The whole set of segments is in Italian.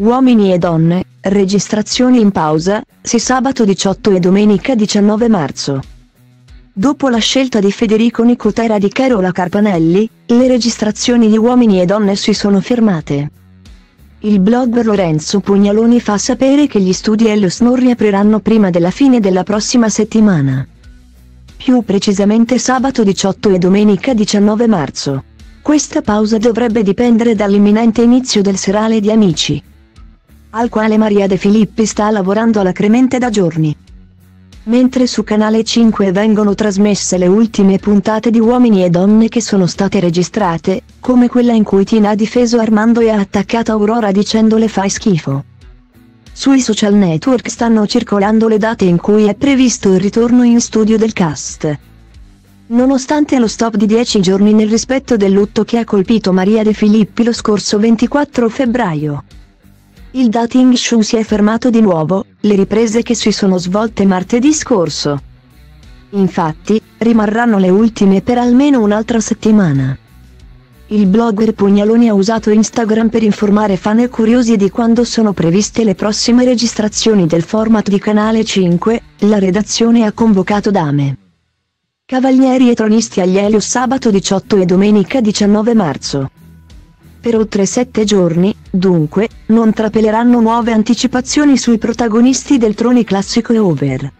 Uomini e donne, registrazioni in pausa, sì sabato 18 e domenica 19 marzo. Dopo la scelta di Federico Nicotera di Carola Carpanelli, le registrazioni di Uomini e donne si sono fermate. Il blogger Lorenzo Pugnaloni fa sapere che gli studi Ellos non riapriranno prima della fine della prossima settimana. Più precisamente sabato 18 e domenica 19 marzo. Questa pausa dovrebbe dipendere dall'imminente inizio del serale di Amici al quale Maria De Filippi sta lavorando alacremente da giorni. Mentre su Canale 5 vengono trasmesse le ultime puntate di Uomini e Donne che sono state registrate, come quella in cui Tina ha difeso Armando e ha attaccato Aurora dicendole fai schifo. Sui social network stanno circolando le date in cui è previsto il ritorno in studio del cast. Nonostante lo stop di 10 giorni nel rispetto del lutto che ha colpito Maria De Filippi lo scorso 24 febbraio. Il dating show si è fermato di nuovo, le riprese che si sono svolte martedì scorso. Infatti, rimarranno le ultime per almeno un'altra settimana. Il blogger Pugnaloni ha usato Instagram per informare fan e curiosi di quando sono previste le prossime registrazioni del format di Canale 5, la redazione ha convocato dame. Cavalieri e tronisti agli Helios sabato 18 e domenica 19 marzo. Per oltre sette giorni, dunque, non trapeleranno nuove anticipazioni sui protagonisti del Troni classico e over.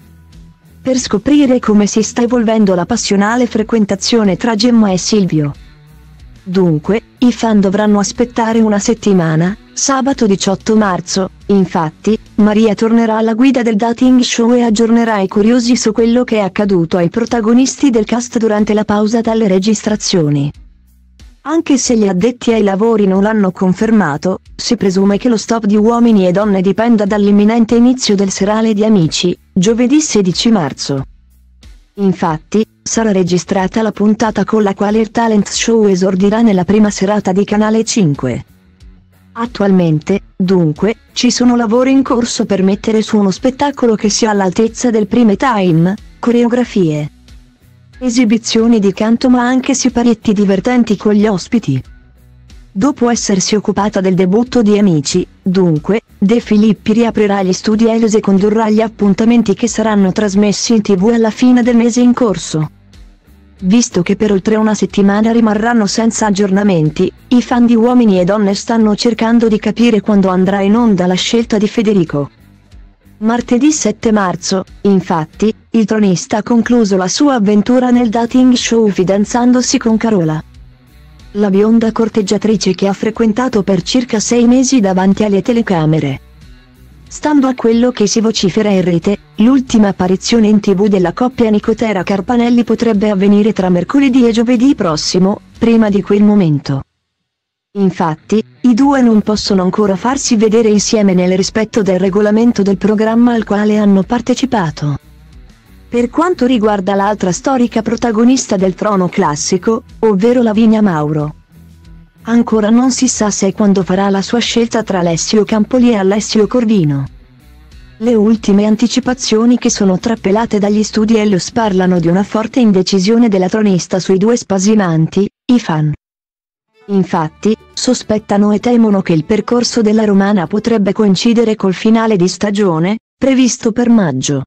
Per scoprire come si sta evolvendo la passionale frequentazione tra Gemma e Silvio. Dunque, i fan dovranno aspettare una settimana, sabato 18 marzo, infatti, Maria tornerà alla guida del dating show e aggiornerà i curiosi su quello che è accaduto ai protagonisti del cast durante la pausa dalle registrazioni. Anche se gli addetti ai lavori non l'hanno confermato, si presume che lo stop di Uomini e Donne dipenda dall'imminente inizio del serale di Amici, giovedì 16 marzo. Infatti, sarà registrata la puntata con la quale il talent show esordirà nella prima serata di Canale 5. Attualmente, dunque, ci sono lavori in corso per mettere su uno spettacolo che sia all'altezza del prime time, coreografie, Esibizioni di canto ma anche siparietti divertenti con gli ospiti. Dopo essersi occupata del debutto di Amici, dunque, De Filippi riaprirà gli studi Elos e condurrà gli appuntamenti che saranno trasmessi in tv alla fine del mese in corso. Visto che per oltre una settimana rimarranno senza aggiornamenti, i fan di Uomini e Donne stanno cercando di capire quando andrà in onda la scelta di Federico. Martedì 7 marzo, infatti, il tronista ha concluso la sua avventura nel dating show fidanzandosi con Carola. La bionda corteggiatrice che ha frequentato per circa sei mesi davanti alle telecamere. Stando a quello che si vocifera in rete, l'ultima apparizione in tv della coppia Nicotera Carpanelli potrebbe avvenire tra mercoledì e giovedì prossimo, prima di quel momento. Infatti, i due non possono ancora farsi vedere insieme nel rispetto del regolamento del programma al quale hanno partecipato. Per quanto riguarda l'altra storica protagonista del trono classico, ovvero Lavinia Mauro. Ancora non si sa se e quando farà la sua scelta tra Alessio Campoli e Alessio Corvino. Le ultime anticipazioni che sono trappelate dagli studi Ellos parlano di una forte indecisione della tronista sui due spazimanti, i fan. Infatti, sospettano e temono che il percorso della romana potrebbe coincidere col finale di stagione, previsto per maggio.